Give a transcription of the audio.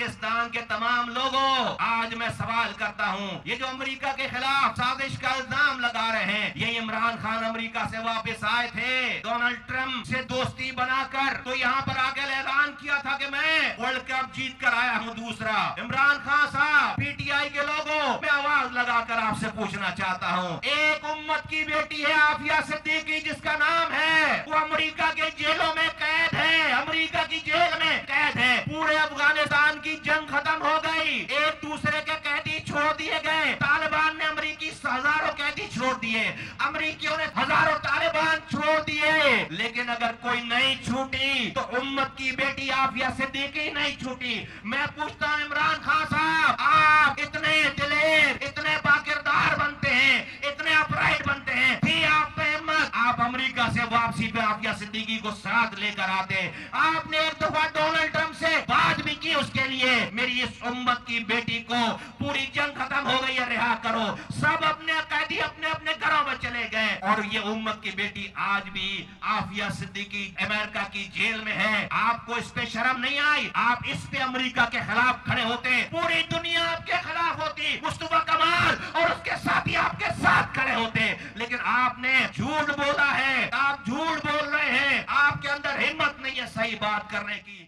पाकिस्तान के तमाम लोगों, आज मैं सवाल करता हूँ, ये जो अमेरिका के खिलाफ साजिश का इल्ज़ाम लगा रहे हैं ये इमरान खान अमेरिका से वापस आए थे, डोनाल्ड ट्रंप से दोस्ती बनाकर तो यहाँ पर आगे ऐलान किया था कि मैं वर्ल्ड कप जीत कर आया हूँ दूसरा। इमरान खान साहब, पीटीआई के लोगों, मैं आवाज़ लगाकर आपसे पूछना चाहता हूँ, एक उम्मत की बेटी है आफिया सिद्दीकी, जिसका नाम है, वो अमेरिका के जेलों में कैद है अमेरिका की जेल में कैद है पूरे अफ़गानिस्तान की जंग खत्म हो गई एक दूसरे के कैदी छोड़ दिए गए तालिबान ने अमरीकी हज़ारों कैदी छोड़ दिए। अमरीकियों ने हज़ारों तालिबान छोड़ दिए। लेकिन अगर कोई नहीं छूटी तो उम्मत की बेटी आफिया सिद्दीकी नहीं छूटी। मैं पूछता हूँ, इमरान खान साहब, आप इतने दिलेर, इतने बाकिरदार बनते हैं, इतने अपराइट बनते हैं, थी आप पे हिम्मत? आप अमेरिका से वापसी पे आफिया सिद्दीकी को साथ लेकर आते। आपने एक दफ़ा डोनाल्ड ट्रंप से बात भी की उसके लिए मेरी इस उम्मत की बेटी को पूरी जंग खत्म हो गई है, रिहा करो। सब अपने कैदी अपने अपने घरों में चले गए। और ये उम्मत की बेटी आज भी आफिया सिद्दीकी अमेरिका की जेल में है। आपको इस पे शर्म नहीं आई? आप इस पे अमेरिका के खिलाफ खड़े होते। पूरी दुनिया आपके खिलाफ होती। मुस्तफ़ा कमाल और उसके साथी आपके साथ खड़े होते। लेकिन आपने झूठ बोला है। आप झूठ बोल रहे हैं। आपके अंदर हिम्मत नहीं है सही बात करने की।